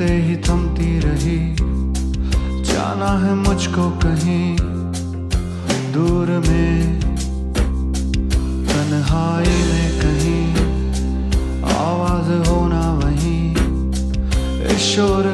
गिरते ही थमती रही। जाना है मुझको कहीं दूर में। तन्हाई में कहीं आवाज़ होना वहीं। शोर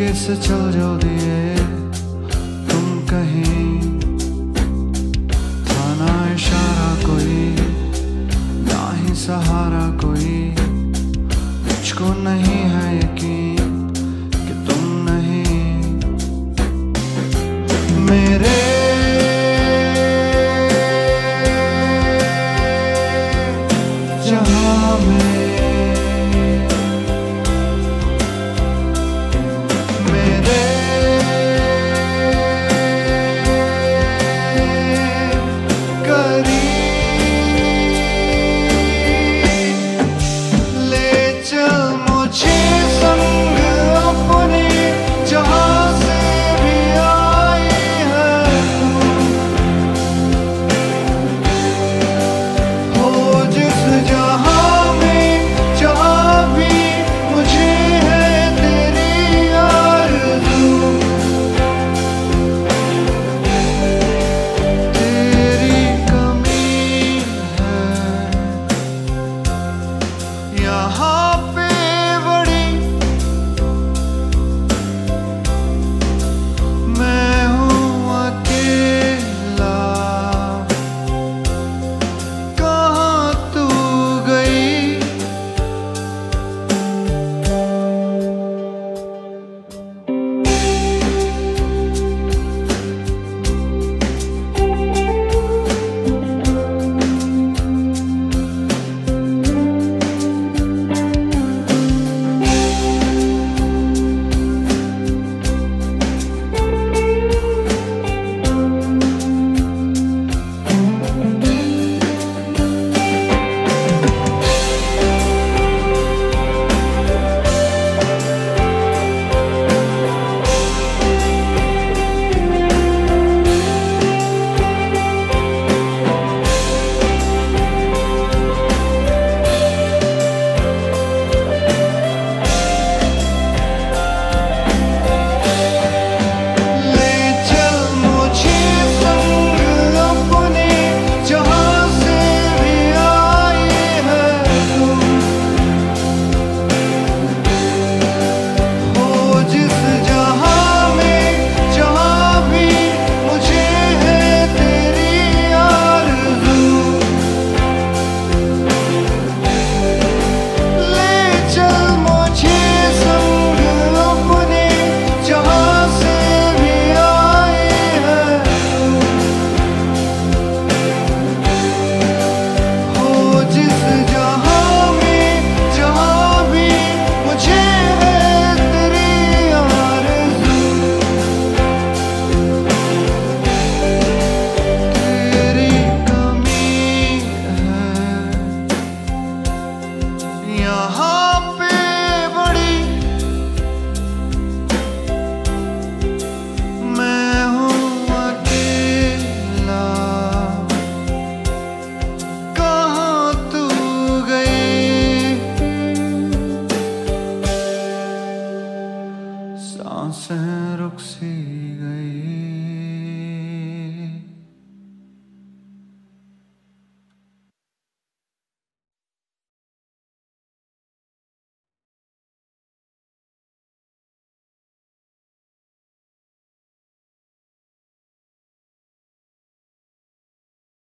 चुपके से चल जो दिए। तुम कहीं खाना इशारा कोई, ना ही सहारा कोई। मुझको नहीं है यकीन कि तुम नहीं। मेरे यहाँ यहाँ पे बड़ी मैं हूँ अकेला। कहाँ तू गई? साँसें रुक सी